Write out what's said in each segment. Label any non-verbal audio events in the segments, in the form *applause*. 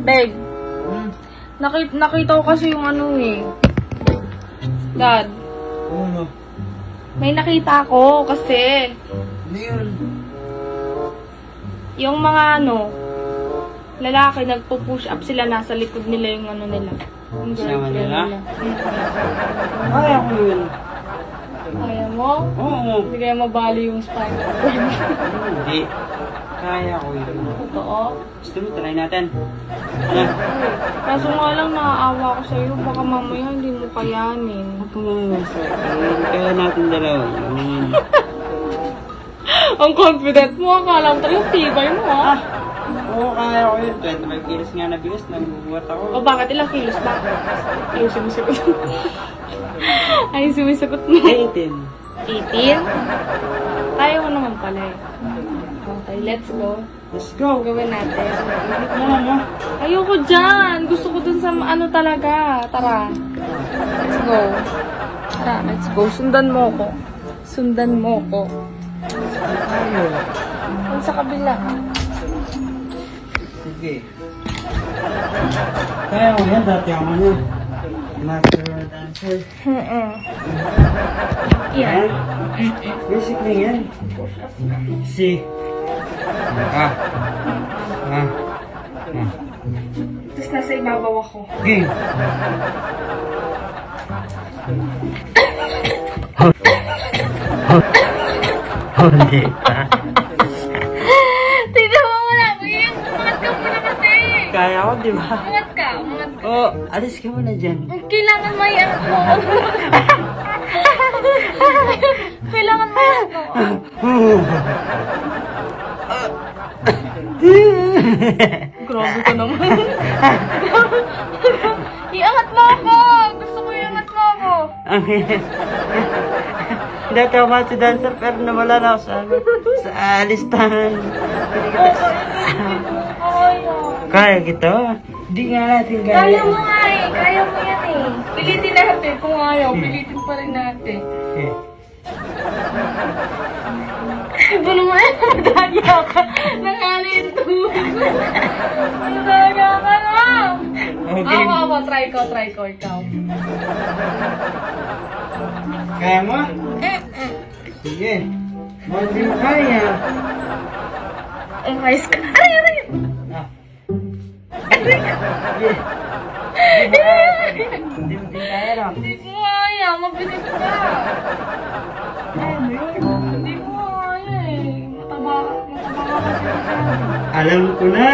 Babe, Hmm? nakita, nakita ko kasi yung ano eh. Dad, Ano? may nakita ko kasi Ano yun? yung mga ano, lalaki nagpo-push up sila nasa likod nila yung ano nila. Yung nila? Kaya ko yun. Kaya mo? Oo. Hindi kaya mabali yung cord. Hindi. Kaya ko yun. Totoo? Gusto mo, try natin. Ano? Kaso nga lang naaawa ko sa'yo. Baka mamaya hindi mo kayanin. Huwag ka mga sa akin. Kaya natin dalawa yun. *laughs* Ang confident mo. Akala mo talaga tibay mo ha. Oo, kaya ko yun. 25 kilos nga na bigas. Nagubuhat ako. O bakit ilang kilos ba? Ay, sumisagot. *laughs* Ay, sumisagot mo. 18. 18? Kaya mo naman pala eh. Let's go. Let's go. Gawin natin. Ano mo? Ayoko dyan. Gusto ko dun sa ano talaga. Tara. Let's go. Tara, let's go. Sundan mo ko. Sundan mo ko. Dun sa kabila. Sige. Kaya ko yan. Dati ako na. Master dancer. Mm-mm. Yan. Basic na yan. Si. Ah. Ah. Ah. Tapos nasa ibabaw ako. Game. Hindi pa. Tignan mo muna. Uy, umangat ka muna kasi. Kaya ko, di ba? Umangat ka. Umangat ka. Oh, alis ka muna dyan. Kailangan may ano ko. *laughs* Kailangan may ano. Grabe ka naman. *laughs* iangat mo ako! Gusto ko iangat mo ako. Hindi ako master dancer pero nawala na ako sa, ano, sa listahan. Kaya. Kaya kita? Hindi nga natin kaya. Kaya mo nga eh. Kaya mo yan eh. Pilitin natin. Kung ayaw, pilitin pa rin natin. Eh. Iba naman. Nadaya ka. Nakala yung tubig. Nadaya ka na. Okay. Ako, ako. Try ko, try ko. Ikaw. Kaya mo? Eh, eh. Sige. Mo di mo kaya. Ang ayos ka. Aray, aray. Ah. Aray. Sige. Hindi mo din kaya no? Hindi ko kaya. Mabigat ka. Ano yun? Alam ko na.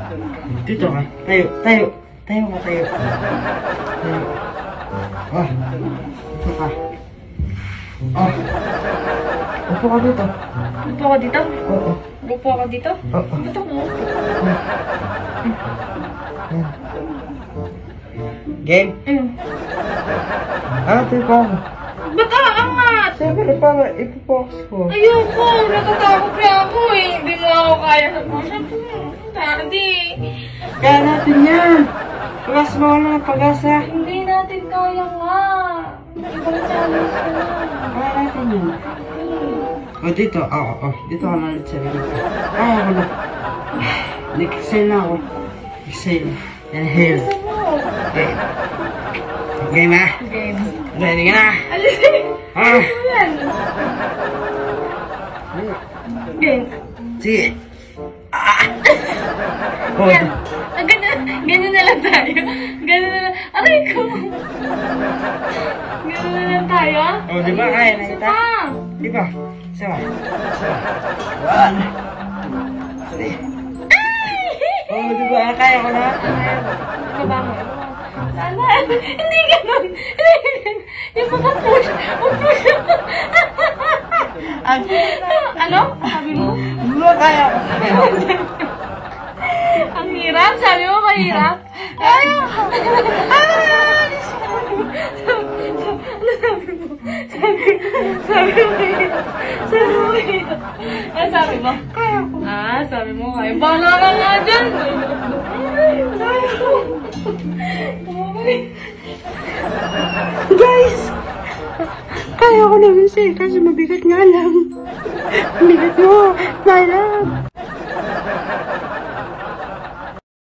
*laughs* Dito ka. Tayo. Tayo. Tayo ka tayo. Tayo. Oh. Dito ka. Oh. Upo ka dito. Upo ka dito? Oo. Upo ka dito? Oo. Ako? Yan. Game? Mm. Ah, ito pa. Siyempre, para ipopox ko. Ayoko, natatakot na ako eh. Hindi mo ako kaya sa push-up. Daddy, Kaya natin yan. Pag-asa mo ng pag-asa. hindi natin kaya nga. Ibang challenge ka na. Kaya natin yan. O dito, oo, oh, dito ka na ulit sa ko. Kaya ko na. Nag-exhale na ako. Exhale. Inhale. Okay. Okay na. Game. Ready ka na. Alisin! Ah. Yan. Game. Sige. Ah. Oh, Yan. Ah, ganyan, ganyan na lang tayo. Ganyan na lang. Aray ko. Ganyan na lang tayo. Oh, di ba? Kaya na kita? Di ba? Isa ba? Isa ba? One. Three. Oh, di ba? Kaya ko na. Baba mo. Sana. Hindi ganun. Hindi ganun. Yung mga push. Push. ano? Sabi mo? Ba kaya? Ang hirap. Sabi mo mahirap. Ay! Ano sabi mo? Sabi, sabi mo. Sabi mo mahirap. Ano sabi mo? Kaya ko. Ah, sabi mo kaya. Bala ka nga dyan. Kaya ko. Guys! Kaya ko naman siya, kasi mabigat nga lang. Mabigat mo. My love.